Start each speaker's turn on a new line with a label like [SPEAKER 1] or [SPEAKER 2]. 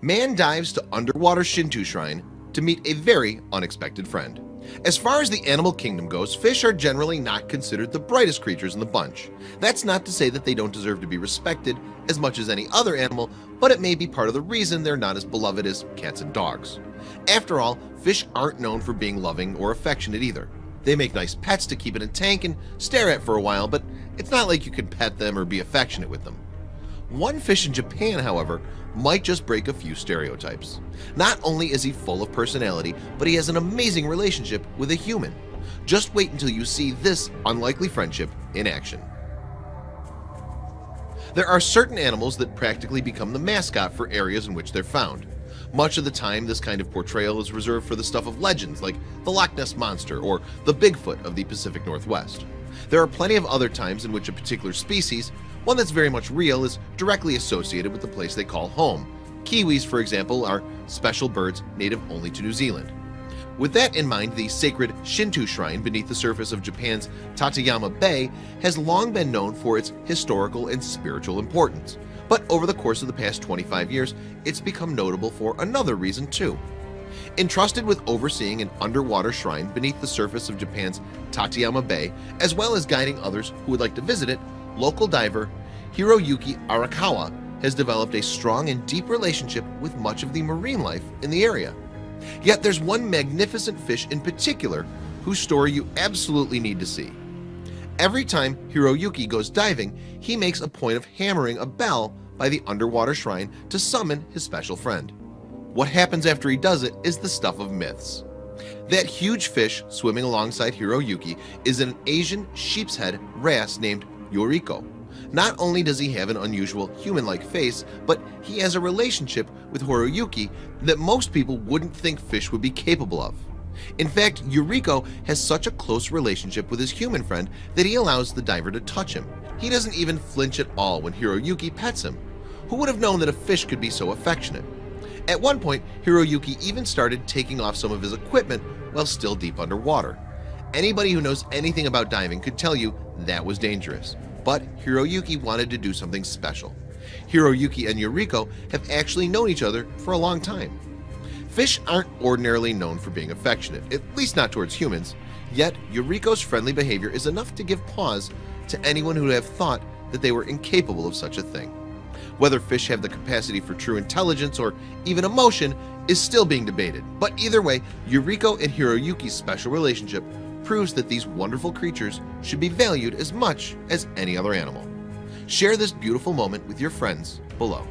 [SPEAKER 1] Man dives to underwater Shinto Shrine to meet a very unexpected friend. As far as the animal kingdom goes, fish are generally not considered the brightest creatures in the bunch. That's not to say that they don't deserve to be respected as much as any other animal, but it may be part of the reason they're not as beloved as cats and dogs. After all, fish aren't known for being loving or affectionate either. They make nice pets to keep in a tank and stare at for a while, but it's not like you can pet them or be affectionate with them. One fish in Japan, however, might just break a few stereotypes. Not only is he full of personality, but he has an amazing relationship with a human. Just wait until you see this unlikely friendship in action. There are certain animals that practically become the mascot for areas in which they're found. Much of the time, this kind of portrayal is reserved for the stuff of legends like the Loch Ness Monster or the Bigfoot of the Pacific Northwest. There are plenty of other times in which a particular species, one that's very much real, is directly associated with the place they call home. Kiwis, for example, are special birds native only to New Zealand. With that in mind, the sacred Shinto shrine beneath the surface of Japan's Tateyama Bay has long been known for its historical and spiritual importance. But over the course of the past 25 years, it's become notable for another reason too. Entrusted with overseeing an underwater shrine beneath the surface of Japan's Tateyama Bay, as well as guiding others who would like to visit it, local diver Hiroyuki Arakawa has developed a strong and deep relationship with much of the marine life in the area. Yet there's one magnificent fish in particular whose story you absolutely need to see. Every time Hiroyuki goes diving, he makes a point of hammering a bell by the underwater shrine to summon his special friend. What happens after he does it is the stuff of myths. That huge fish swimming alongside Hiroyuki is an Asian sheep's head wrasse named Yoriko. Not only does he have an unusual human-like face, but he has a relationship with Hiroyuki that most people wouldn't think fish would be capable of. In fact, Yoriko has such a close relationship with his human friend that he allows the diver to touch him. He doesn't even flinch at all when Hiroyuki pets him. Who would have known that a fish could be so affectionate? At one point, Hiroyuki even started taking off some of his equipment while still deep underwater. Anybody who knows anything about diving could tell you that was dangerous. But Hiroyuki wanted to do something special. Hiroyuki and Yoriko have actually known each other for a long time. Fish aren't ordinarily known for being affectionate, at least not towards humans, yet Yoriko's friendly behavior is enough to give pause to anyone who would have thought that they were incapable of such a thing. Whether fish have the capacity for true intelligence or even emotion is still being debated, but either way, Yoriko and Hiroyuki's special relationship proves that these wonderful creatures should be valued as much as any other animal. Share this beautiful moment with your friends below.